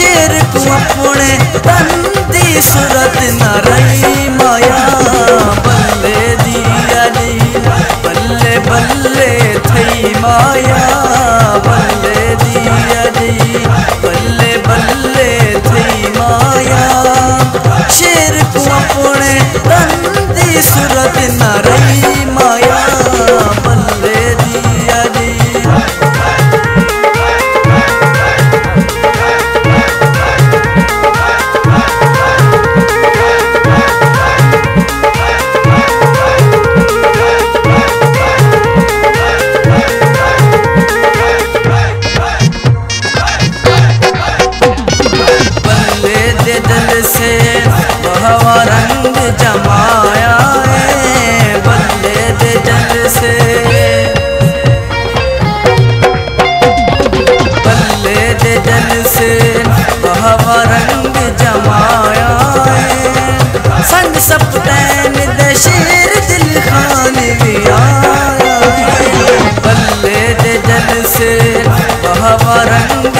शेर को अपने तन सूरत न रही माया। बल्ले दिया दी बल्ले बल्ले थई माया। बल्ले दिया दी बल्ले बल्ले माया। शेर को अपने तन दी सूरत न Anda.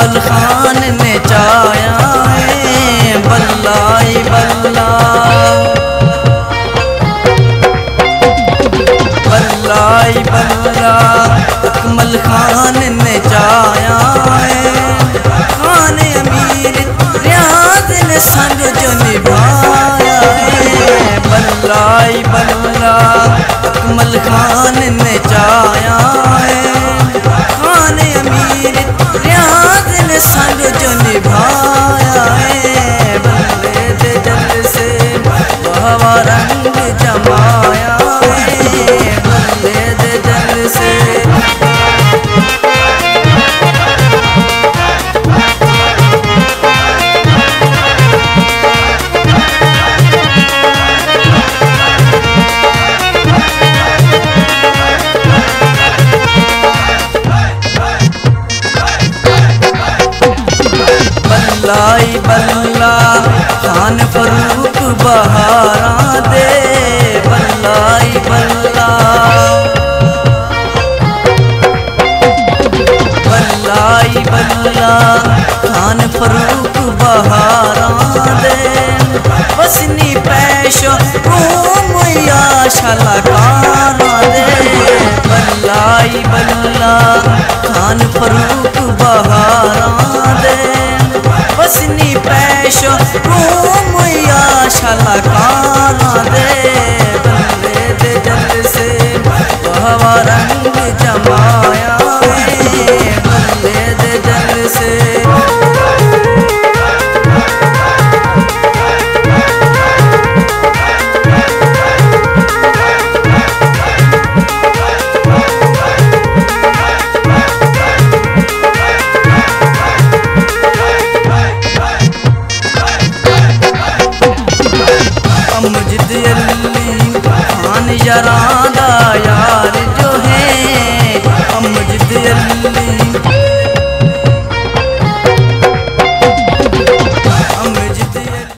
अकमल खान ने चाया है, बल्लाई, बल्ला। बल्लाई, बल्ला, अकमल खान ने चाया है। खान अमीर रियाज ने संग जो निभाया है। बल्लाई, बल्ला खान ने चाया है। खान अमीर रियाज संग जो निभाया खान फरूक बहारा दे, बल्लाई, बल्ला। बल्लाई, बल्ला खान फरूक बहारा दे। बसनी पैशो रोम या दे। बल्लाई, बल्ला खान फरूक बहारा दे। बसनी पैशो रोम या शलकारा दे यार जो है अमजद अली